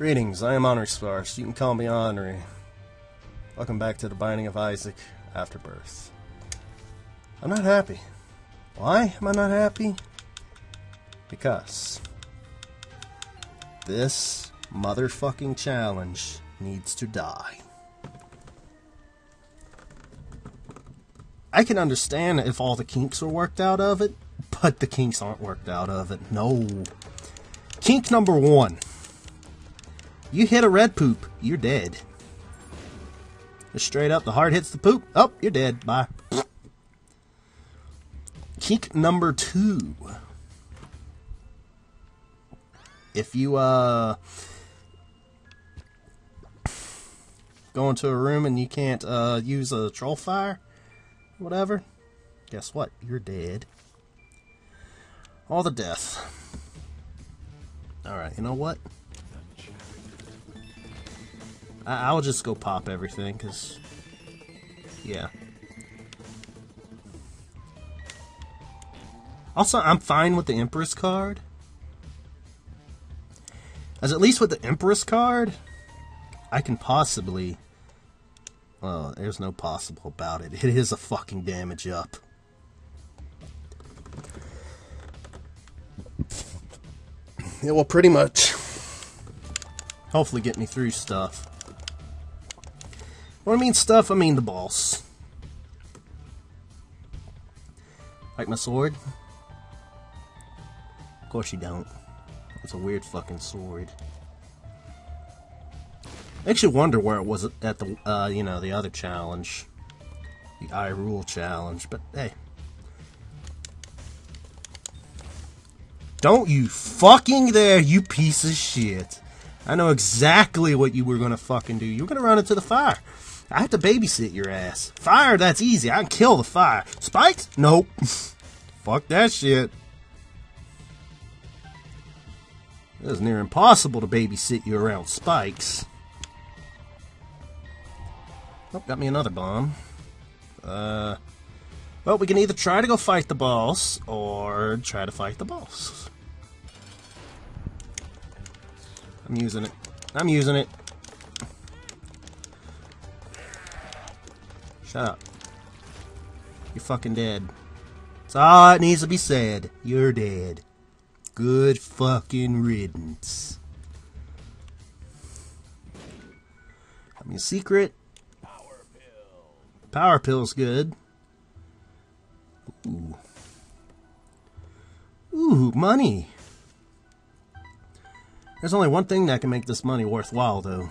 Greetings, I am Honor Sparse. You can call me Anri. Welcome back to the Binding of Isaac Afterbirth. I'm not happy. Why am I not happy? Because this motherfucking challenge needs to die. I can understand if all the kinks were worked out of it, but the kinks aren't worked out of it. No. Kink number one. You hit a red poop, you're dead. Just straight up, the heart hits the poop. Oh, you're dead. Bye. Kink number two. If you uh go into a room and you can't uh use a troll fire, whatever, guess what? You're dead. All the death. Alright, you know what? I- I'll just go pop everything, because, yeah. Also, I'm fine with the Empress card. As at least with the Empress card, I can possibly... Well, there's no possible about it. It is a fucking damage up. It will pretty much hopefully get me through stuff. When I mean stuff, I mean the boss. Like my sword? Of course you don't. It's a weird fucking sword. Makes you wonder where it was at the, uh, you know, the other challenge. The I Rule challenge, but hey. Don't you fucking there, you piece of shit. I know exactly what you were gonna fucking do. You were gonna run into the fire. I have to babysit your ass. Fire, that's easy. I can kill the fire. Spikes? Nope. Fuck that shit. It is near impossible to babysit you around spikes. Oh, got me another bomb. Uh, well, we can either try to go fight the boss or try to fight the boss. I'm using it. I'm using it. Shut up. You're fucking dead. That's all it needs to be said. You're dead. Good fucking riddance. Got me a secret. Power pill's good. Ooh. Ooh, money. There's only one thing that can make this money worthwhile, though.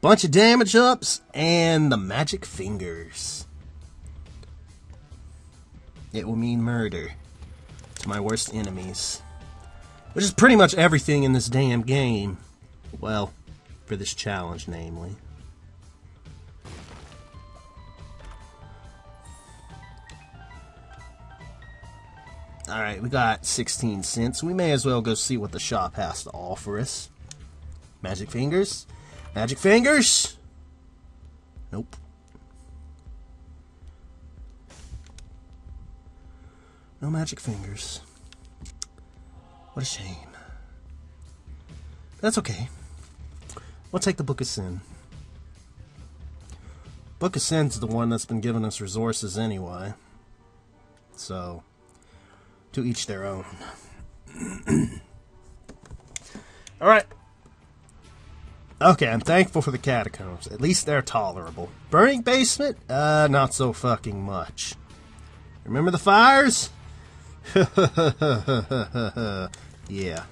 Bunch of damage ups and the magic fingers. It will mean murder to my worst enemies. Which is pretty much everything in this damn game. Well, for this challenge, namely. Alright, we got 16 cents. We may as well go see what the shop has to offer us. Magic fingers? Magic fingers? Nope. No magic fingers. What a shame. That's okay. We'll take the Book of Sin. Book of Sin's the one that's been giving us resources anyway. So, to each their own. Alright. Okay, I'm thankful for the catacombs. At least they're tolerable. Burning basement? Uh, not so fucking much. Remember the fires? yeah.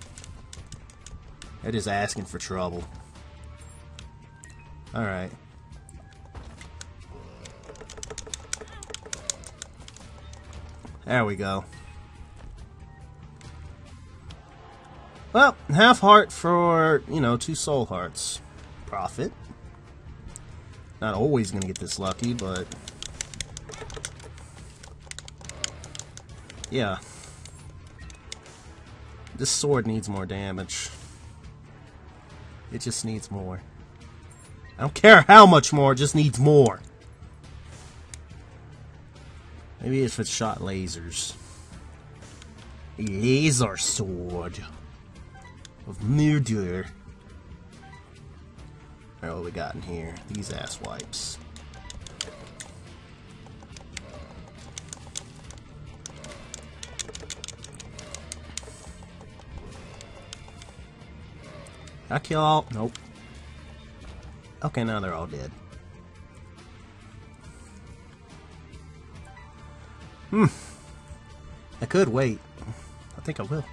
They're just asking for trouble. Alright. There we go. Well, half heart for, you know, two soul hearts. Profit. Not always gonna get this lucky, but... Yeah. This sword needs more damage. It just needs more. I don't care how much more, it just needs more. Maybe if it shot lasers. Laser sword of murder. Alright, what we got in here? These ass wipes. I kill all. Nope. Okay, now they're all dead. Hmm. I could wait. I think I will.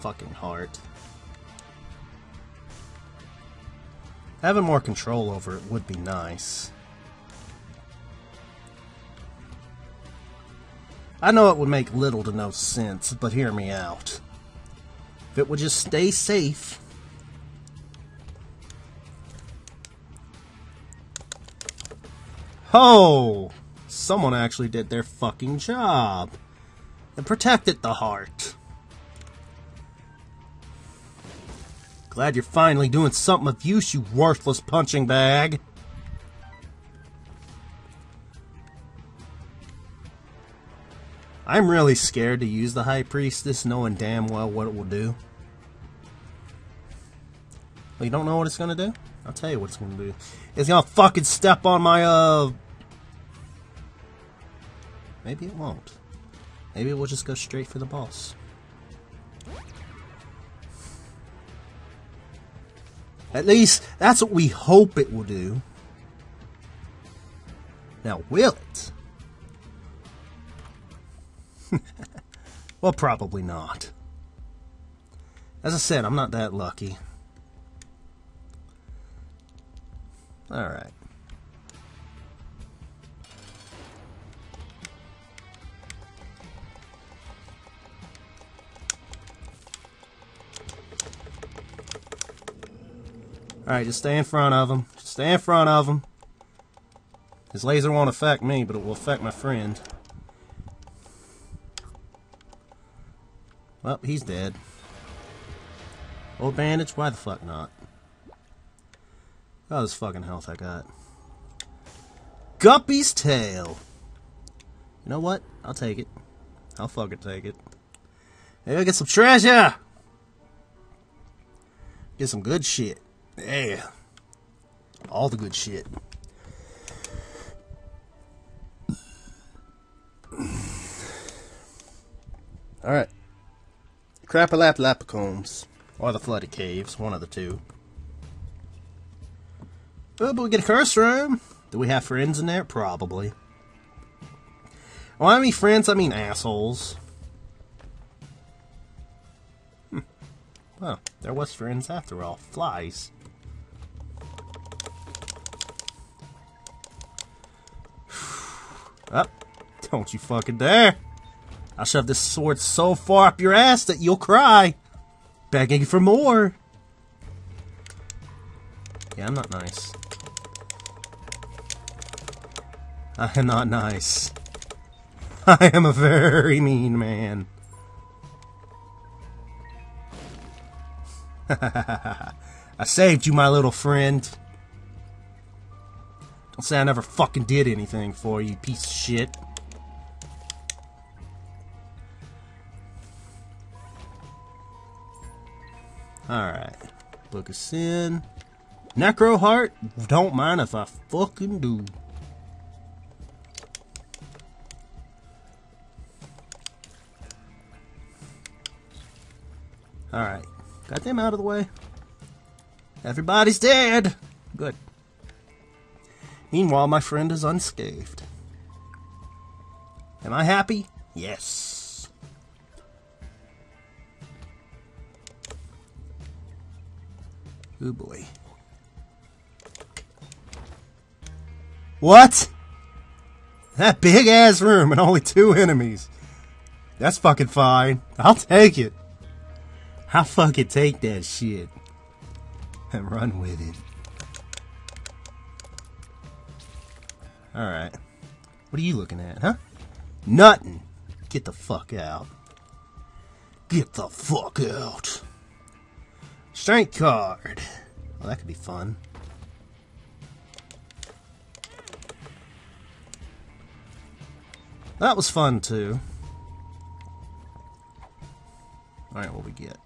Fucking heart. Having more control over it would be nice. I know it would make little to no sense, but hear me out. If it would just stay safe. Oh! Someone actually did their fucking job. And protected the heart. Glad you're finally doing something of use, you worthless punching bag. I'm really scared to use the High Priestess, knowing damn well what it will do. Well, you don't know what it's gonna do? I'll tell you what it's gonna do. It's gonna fucking step on my, uh... Maybe it won't. Maybe it will just go straight for the boss. At least, that's what we hope it will do. Now, will it? well, probably not. As I said, I'm not that lucky. Alright. Alright, just stay in front of him. stay in front of him. His laser won't affect me, but it will affect my friend. Well, he's dead. Old bandage? Why the fuck not? Oh, this fucking health I got. Guppy's tail. You know what? I'll take it. I'll fucking take it. Maybe I get some treasure. Get some good shit. Yeah. All the good shit. Alright. Crapalap Lapacombs. Or the Flooded Caves, one of the two. Oh, but we get a curse room. Do we have friends in there? Probably. When I mean friends, I mean assholes. Hmm. Well, there was friends after all. Flies. Oh, don't you fucking dare. I'll shove this sword so far up your ass that you'll cry, begging for more. Yeah, I'm not nice. I am not nice. I am a very mean man. I saved you, my little friend. Don't say I never fucking did anything for you, piece of shit. Alright. Book of Sin. Necro Heart? Don't mind if I fucking do. Alright. Got them out of the way. Everybody's dead! Good. Meanwhile, my friend is unscathed. Am I happy? Yes. Oh boy. What? That big ass room and only two enemies. That's fucking fine. I'll take it. I'll fucking take that shit. And run with it. Alright. What are you looking at, huh? Nothing. Get the fuck out. Get the fuck out. Strength card. Well, that could be fun. That was fun too. Alright, what we get?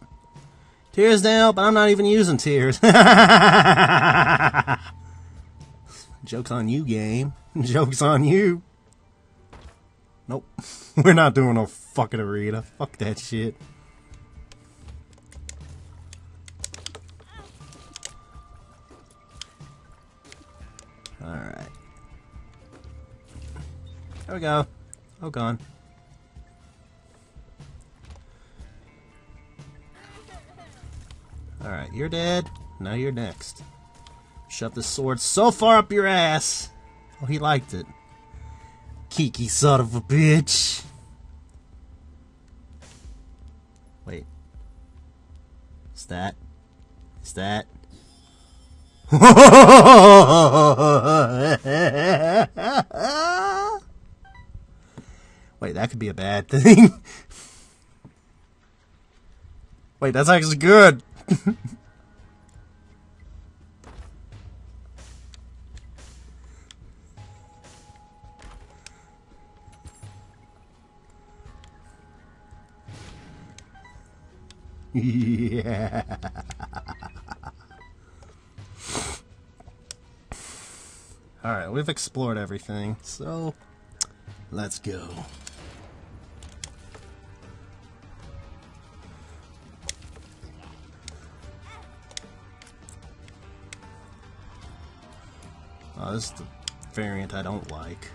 Tears now, but I'm not even using tears. Joke's on you, game. Joke's on you. Nope. We're not doing no fucking arena. Fuck that shit. Alright. There we go. Oh, gone. Alright, you're dead. Now you're next. Shove the sword so far up your ass. Oh, he liked it. Kiki son of a bitch. Wait. Is that? Is that? Wait, that could be a bad thing. Wait, that's actually good. yeah. Alright, we've explored everything, so let's go. Oh, this is the variant I don't like.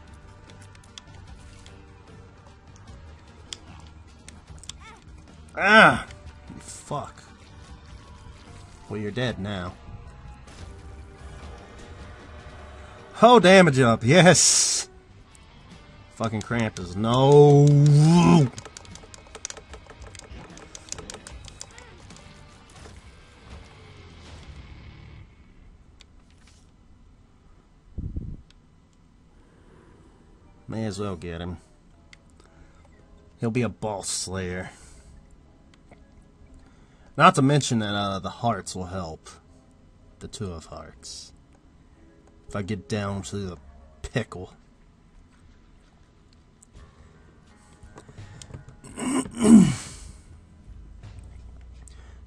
Ah! Fuck. Well, you're dead now. Oh, damage up, yes! Fucking Krampus, no! May as well get him. He'll be a boss slayer. Not to mention that uh, the hearts will help. The two of hearts. If I get down to the pickle.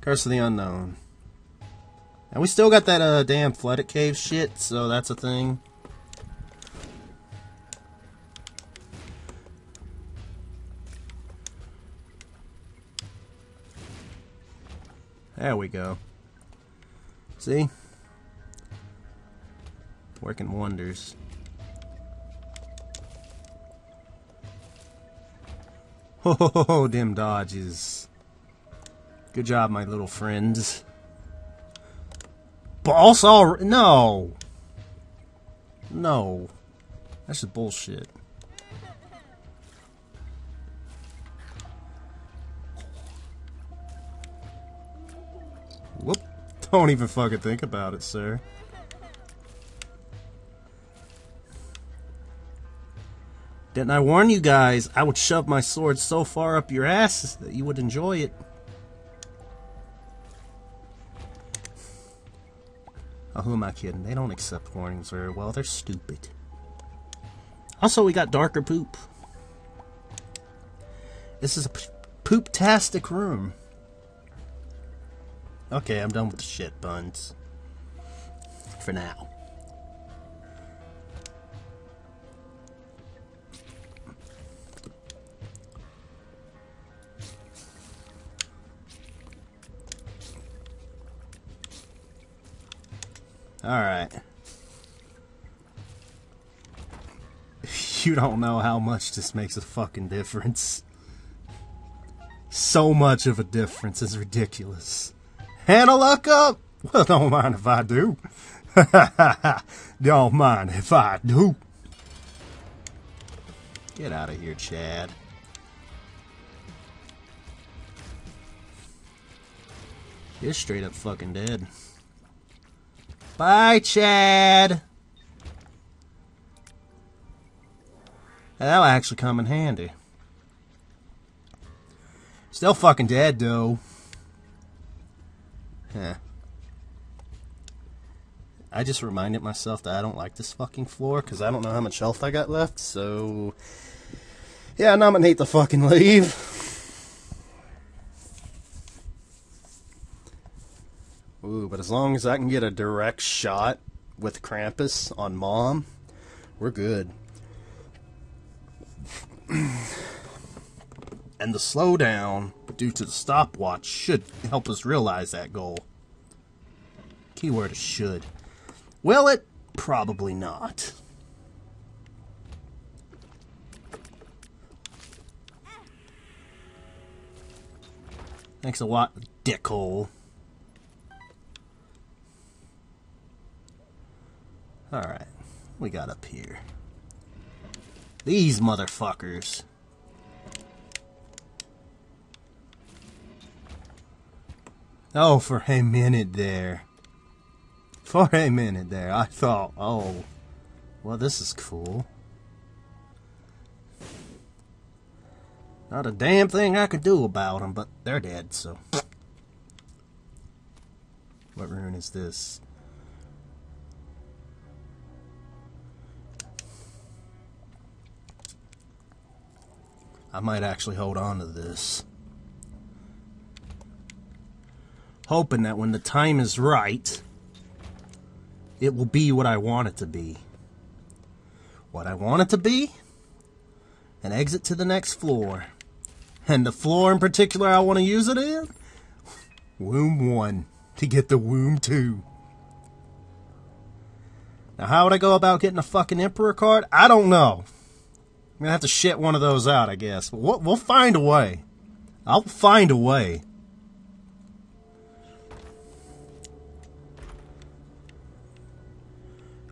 Curse of the Unknown. And we still got that uh, damn flooded cave shit, so that's a thing. There we go. See? Working wonders. Ho ho ho ho, dim dodges. Good job, my little friends. Boss all no. No. That's just bullshit. Don't even fucking think about it, sir. Didn't I warn you guys I would shove my sword so far up your ass that you would enjoy it? Oh, who am I kidding? They don't accept warnings very well. They're stupid. Also, we got darker poop. This is a poop-tastic room. Okay, I'm done with the shit buns. For now. Alright. You don't know how much this makes a fucking difference. So much of a difference is ridiculous. Hannah luck up? Well, don't mind if I do. don't mind if I do. Get out of here, Chad. You're straight up fucking dead. Bye, Chad. That'll actually come in handy. Still fucking dead, though. Yeah. I just reminded myself that I don't like this fucking floor because I don't know how much health I got left, so Yeah, I nominate the fucking leave. Ooh, but as long as I can get a direct shot with Krampus on mom, we're good. and the slowdown due to the stopwatch should help us realize that goal. Keyword should. Will it? Probably not. Thanks a lot, dickhole. Alright, we got up here. These motherfuckers. Oh, for a minute there. For a minute there, I thought, oh, well, this is cool. Not a damn thing I could do about them, but they're dead, so. What rune is this? I might actually hold on to this. Hoping that when the time is right, it will be what I want it to be. What I want it to be? An exit to the next floor. And the floor in particular I want to use it in? Womb 1 to get the Womb 2. Now, how would I go about getting a fucking Emperor card? I don't know. I'm gonna have to shit one of those out, I guess. But we'll, we'll find a way. I'll find a way.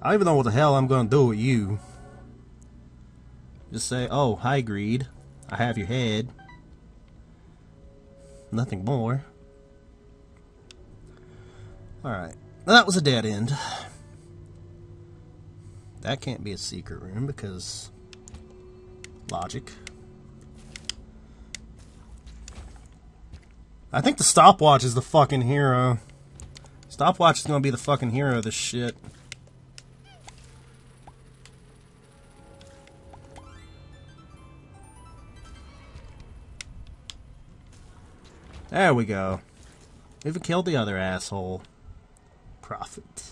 I don't even know what the hell I'm gonna do with you. Just say, oh, hi, Greed. I have your head. Nothing more. Alright. That was a dead end. That can't be a secret room because Logic. I think the stopwatch is the fucking hero. Stopwatch is gonna be the fucking hero of this shit. There we go. We've killed the other asshole. Prophet.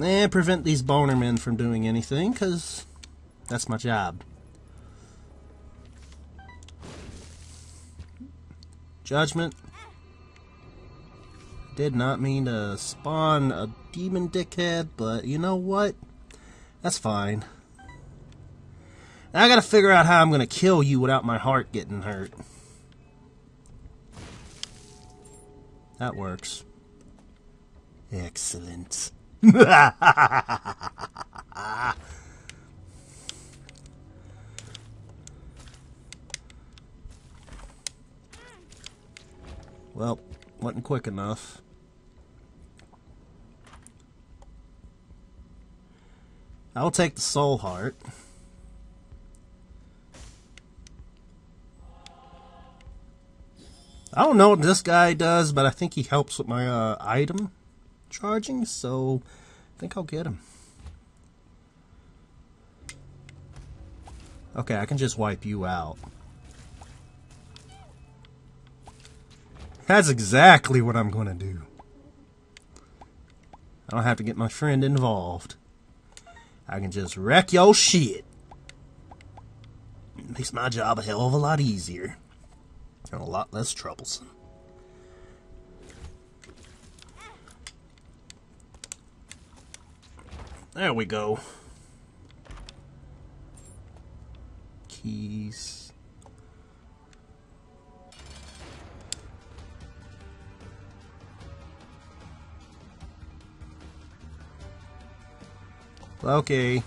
Eh, prevent these boner men from doing anything, because that's my job. Judgment. Did not mean to spawn a demon dickhead, but you know what? That's fine. I gotta figure out how I'm gonna kill you without my heart getting hurt. That works. Excellent. well, wasn't quick enough. I'll take the soul heart. I don't know what this guy does, but I think he helps with my uh, item charging, so I think I'll get him. Okay, I can just wipe you out. That's exactly what I'm going to do. I don't have to get my friend involved. I can just wreck your shit. It makes my job a hell of a lot easier. And a lot less troublesome. There we go. Keys. Okay.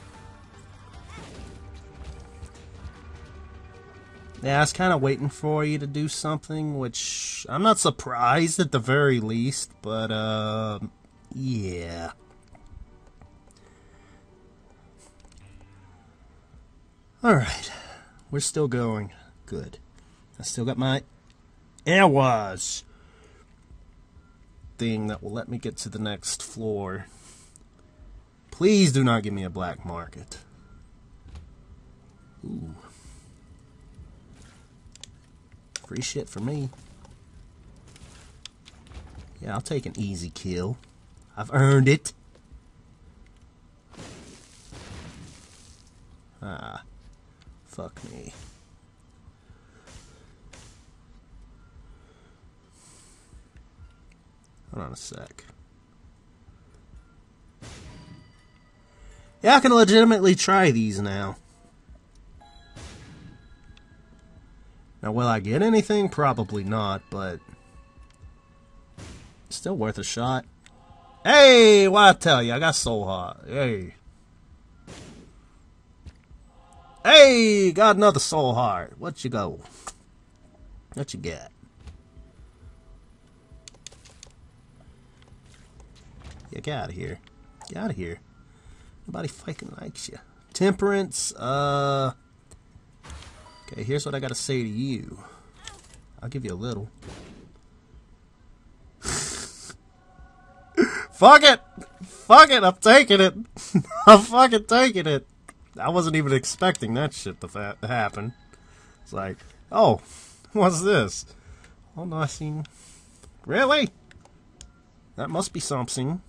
Yeah, I was kind of waiting for you to do something, which I'm not surprised at the very least, but, uh, yeah. Alright, we're still going. Good. I still got my Ehwaz thing that will let me get to the next floor. Please do not give me a black market. Ooh. Free shit for me. Yeah, I'll take an easy kill. I've earned it. Ah. Fuck me. Hold on a sec. Yeah, I can legitimately try these now. Now, will I get anything? Probably not, but still worth a shot. Hey, what I tell you, I got soul heart. Hey. Hey, got another soul heart. What you go? What you get? Yeah, get out of here. Get out of here. Nobody fucking likes you. Temperance, uh... Okay, here's what I gotta say to you. I'll give you a little. Fuck it! Fuck it, I'm taking it! I'm fucking taking it! I wasn't even expecting that shit to, fa- to happen. It's like, oh, what's this? Oh, nothing. Really? That must be something.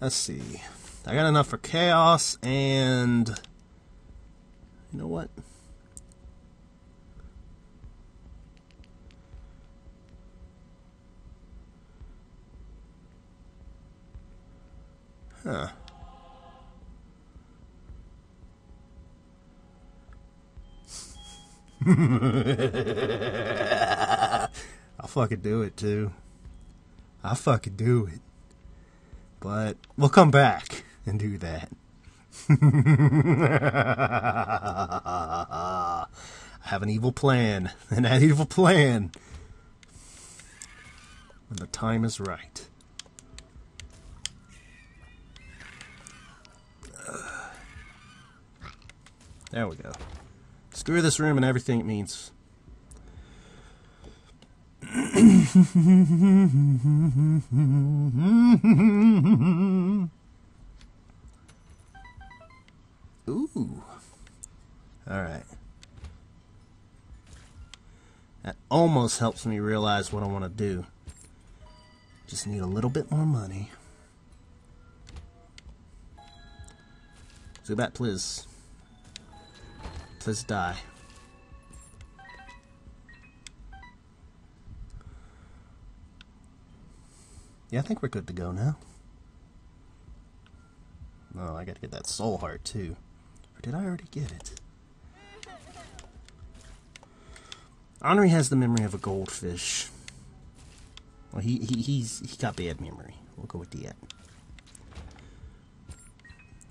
Let's see. I got enough for chaos and you know what? Huh. I'll fucking do it too. I'll fucking do it. But we'll come back and do that. I have an evil plan, and that evil plan, when the time is right. There we go. Screw this room and everything it means. Ooh. Alright. That almost helps me realize what I want to do. Just need a little bit more money. Zubat, please. Please die. Yeah, I think we're good to go now. Oh, I gotta get that soul heart too. Did I already get it? Anri has the memory of a goldfish. Well, he, he he's he got bad memory. We'll go with that.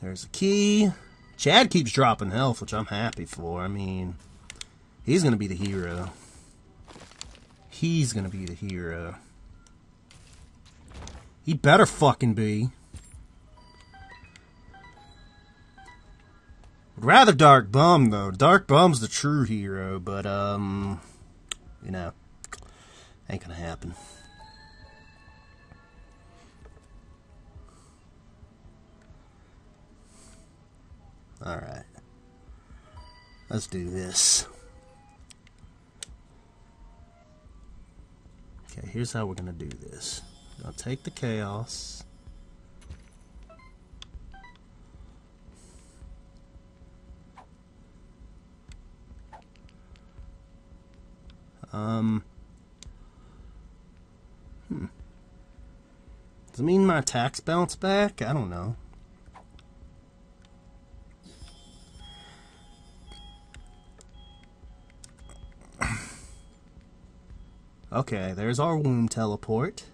There's a key. Chad keeps dropping health, which I'm happy for. I mean, he's gonna be the hero. He's gonna be the hero. He better fucking be. Rather Dark Bum though. Dark Bum's the true hero, but um, you know, ain't gonna happen. All right, let's do this. Okay, here's how we're gonna do this. I'll take the chaos. Um. Hmm. Does it mean my tax bounce back? I don't know. okay, there's our womb teleport.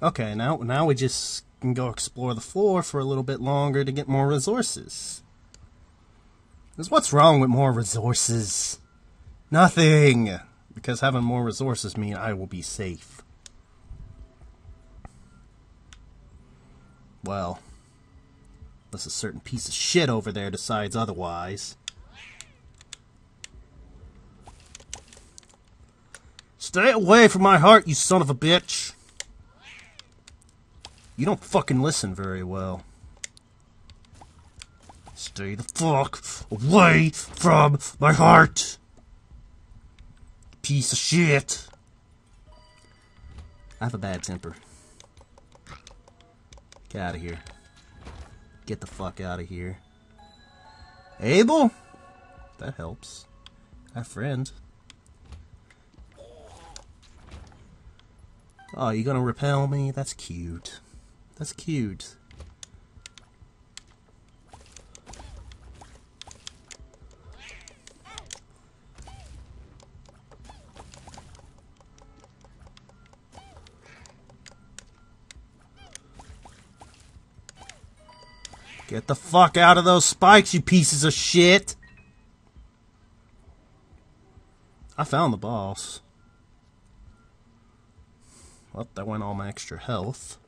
Okay, now now we just can go explore the floor for a little bit longer to get more resources. Because what's wrong with more resources? Nothing! Because having more resources mean I will be safe. Well, unless a certain piece of shit over there decides otherwise. Stay away from my heart, you son of a bitch! You don't fucking listen very well. Stay the fuck away from my heart! Piece of shit! I have a bad temper. Get out of here. Get the fuck out of here. Abel? That helps. Our friend. Oh, you gonna repel me? That's cute. That's cute. Get the fuck out of those spikes, you pieces of shit! I found the boss. Well, that went all my extra health.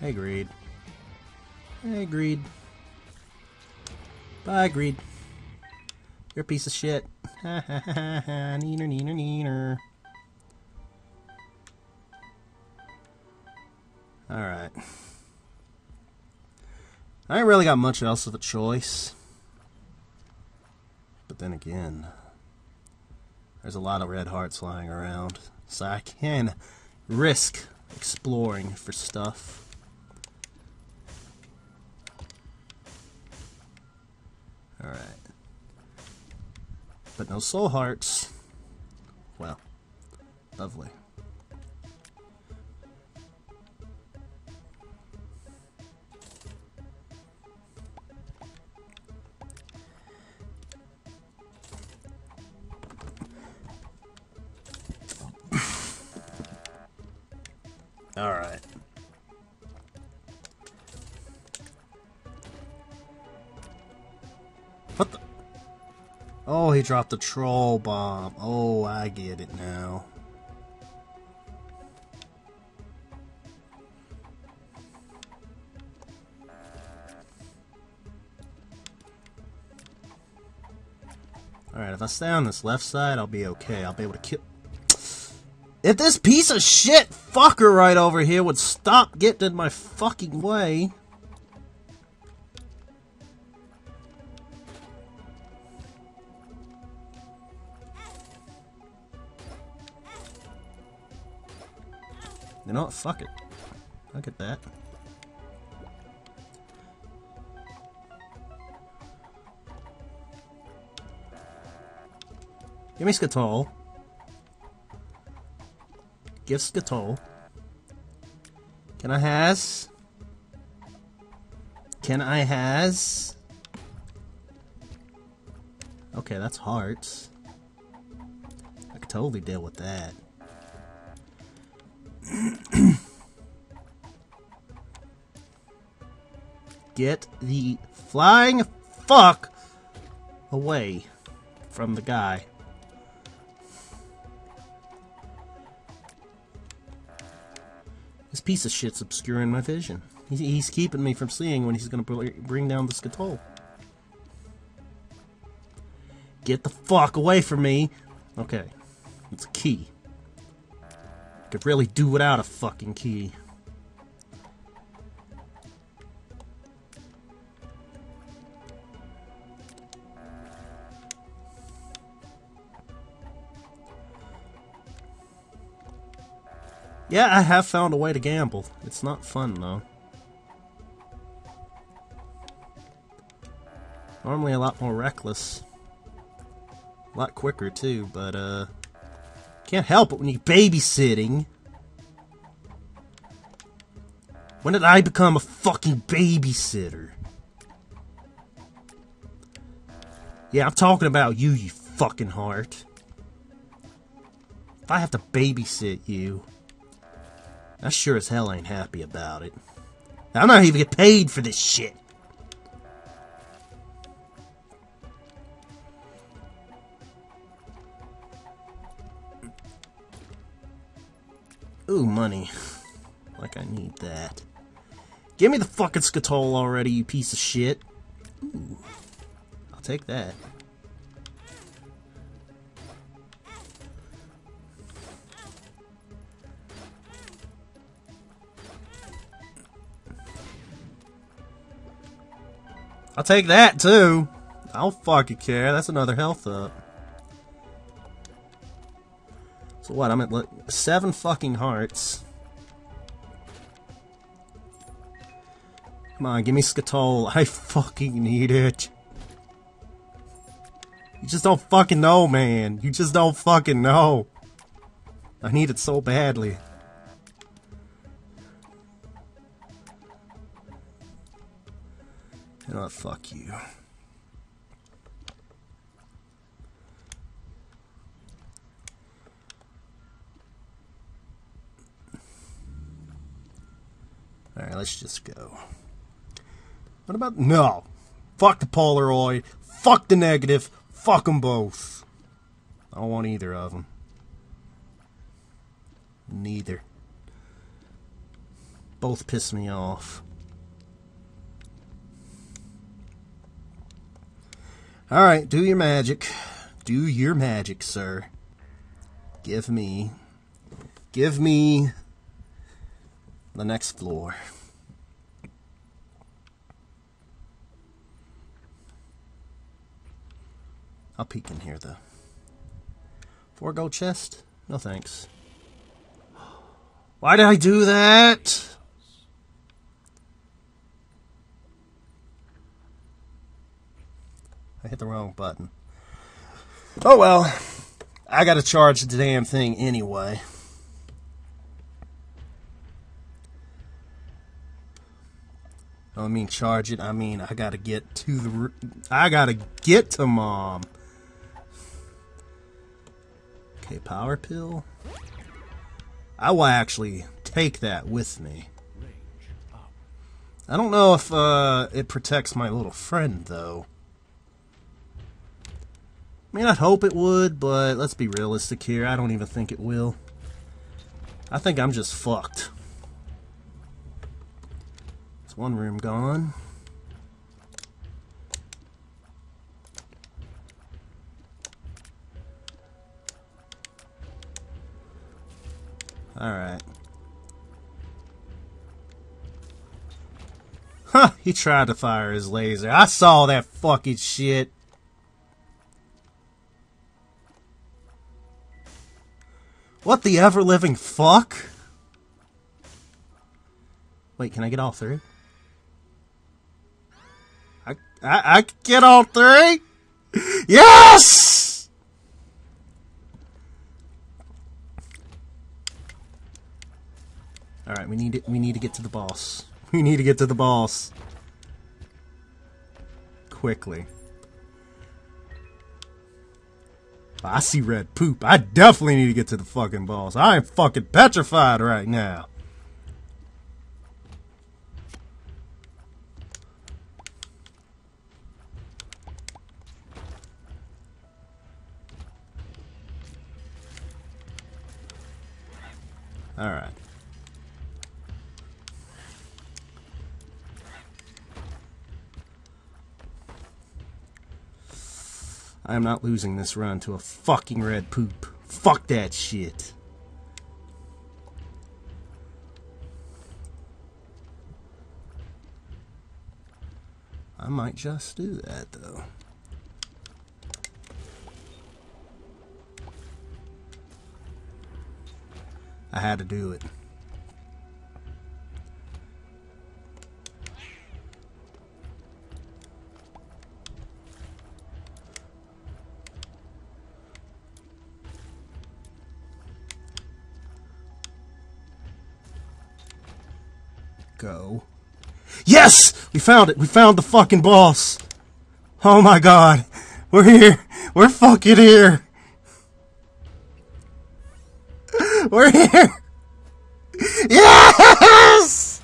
Hey, Greed. Hey, Greed. Bye, Greed. You're a piece of shit. Ha ha ha ha. Neener, neener, neener. Alright. I ain't really got much else of a choice. But then again, there's a lot of red hearts lying around. So I can risk exploring for stuff. Alright. But no soul hearts. Well, lovely. Alright. Oh, he dropped a troll bomb. Oh, I get it now. Alright, if I stay on this left side, I'll be okay. I'll be able to kill... If this piece of shit fucker right over here would stop getting in my fucking way... Know? Fuck it. I'll get that. Give me Skatole. Give Skatole. Can I has? Can I has? Okay, that's hearts. I could totally deal with that. Get the flying fuck away from the guy. This piece of shit's obscuring my vision. He's, keeping me from seeing when he's gonna bring down the Skatole. Get the fuck away from me! Okay. It's a key. Could really do without a fucking key. Yeah, I have found a way to gamble. It's not fun, though. Normally a lot more reckless. A lot quicker, too, but, uh... Can't help it when you're babysitting. When did I become a fucking babysitter? Yeah, I'm talking about you, you fucking heart. If I have to babysit you... I sure as hell ain't happy about it. I'm not even get paid for this shit. Ooh, money. Like I need that. Give me the fucking Skatole already, you piece of shit. Ooh. I'll take that. I'll take that too. I don't fucking care. That's another health up. So what? I'm at like, seven fucking hearts. Come on, give me Skatole. I fucking need it. You just don't fucking know, man. You just don't fucking know. I need it so badly. You know what? Fuck you. Let's just go. What about... No! Fuck the Polaroid. Fuck the negative. Fuck them both. I don't want either of them. Neither. Both piss me off. Alright, do your magic. Do your magic, sir. Give me... Give me... The next floor. I'll peek in here, though. Four gold chest? No thanks. Why did I do that? I hit the wrong button. Oh well. I gotta charge the damn thing anyway. I don't mean charge it. I mean I gotta get to the. I gotta get to mom. Okay, power pill. I will actually take that with me. I don't know if uh, it protects my little friend though. I mean, I'd hope it would, but let's be realistic here. I don't even think it will. I think I'm just fucked. It's one room gone. Alright. Huh, he tried to fire his laser. I saw that fucking shit. What the ever living fuck? Wait, can I get all three? I I, I can get all three? Yes! Alright, we need it we need to get to the boss. We need to get to the boss. Quickly. I see red poop. I definitely need to get to the fucking boss. I am fucking petrified right now. Alright. I am not losing this run to a fucking red poop. Fuck that shit. I might just do that though. I had to do it. Go. Yes! We found it! We found the fucking boss! Oh my god! We're here! We're fucking here! We're here! Yes!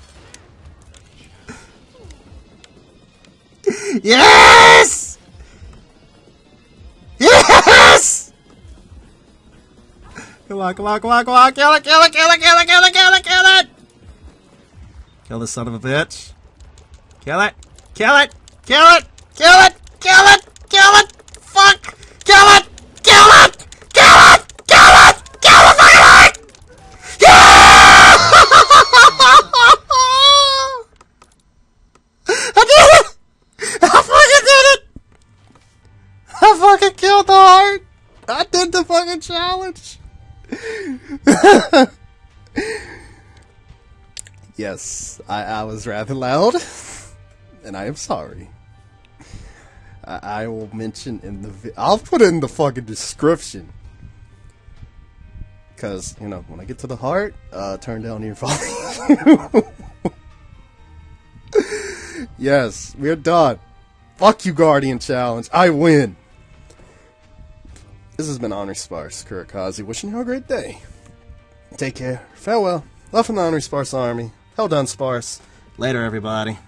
Yes! Yes! Come on, come on, come on, come on, kill it, kill it, kill it, kill it, kill it, kill it! Kill this son of a bitch. Kill it! Kill it! Kill it! Kill it! I, I was rather loud, and I am sorry. I, I will mention in the. Vi- I'll put it in the fucking description. Because, you know, when I get to the heart, uh, turn down your volume. yes, we're done. Fuck you, Guardian Challenge. I win. This has been Honor Sparse, Kurokaze, wishing you a great day. Take care. Farewell. Love from the Anrisparce Army. Hell Dunsparce. Later, everybody.